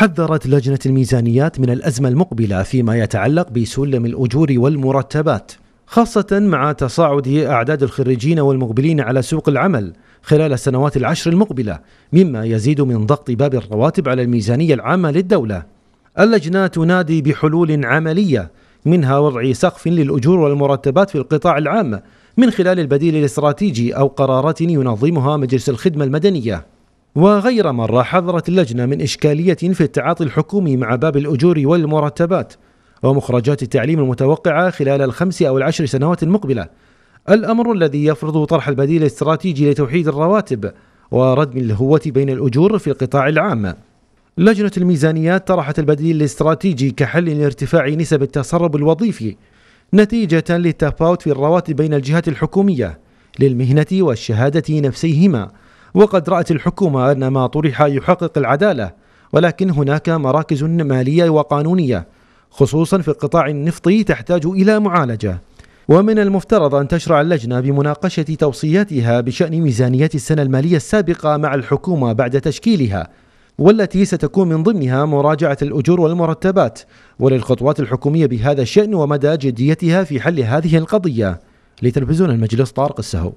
حذرت لجنة الميزانيات من الأزمة المقبلة فيما يتعلق بسلم الأجور والمرتبات خاصة مع تصاعد أعداد الخريجين والمقبلين على سوق العمل خلال السنوات العشر المقبلة مما يزيد من ضغط باب الرواتب على الميزانية العامة للدولة. اللجنة تنادي بحلول عملية منها وضع سقف للأجور والمرتبات في القطاع العام من خلال البديل الاستراتيجي أو قرارات ينظمها مجلس الخدمة المدنية. وغير مرة حذرت اللجنة من إشكالية في التعاطي الحكومي مع باب الأجور والمرتبات ومخرجات التعليم المتوقعة خلال الخمس أو العشر سنوات المقبلة. الأمر الذي يفرض طرح البديل الاستراتيجي لتوحيد الرواتب وردم الهوة بين الأجور في القطاع العام. لجنة الميزانيات طرحت البديل الاستراتيجي كحل لارتفاع نسب التسرب الوظيفي نتيجة للتفاوت في الرواتب بين الجهات الحكومية للمهنة والشهادة نفسيهما. وقد رأت الحكومة أن ما طرح يحقق العدالة ولكن هناك مراكز مالية وقانونية خصوصا في القطاع النفطي تحتاج إلى معالجة. ومن المفترض أن تشرع اللجنة بمناقشة توصياتها بشأن ميزانية السنة المالية السابقة مع الحكومة بعد تشكيلها والتي ستكون من ضمنها مراجعة الأجور والمرتبات وللخطوات الحكومية بهذا الشأن ومدى جديتها في حل هذه القضية. لتلفزيون المجلس طارق السهو.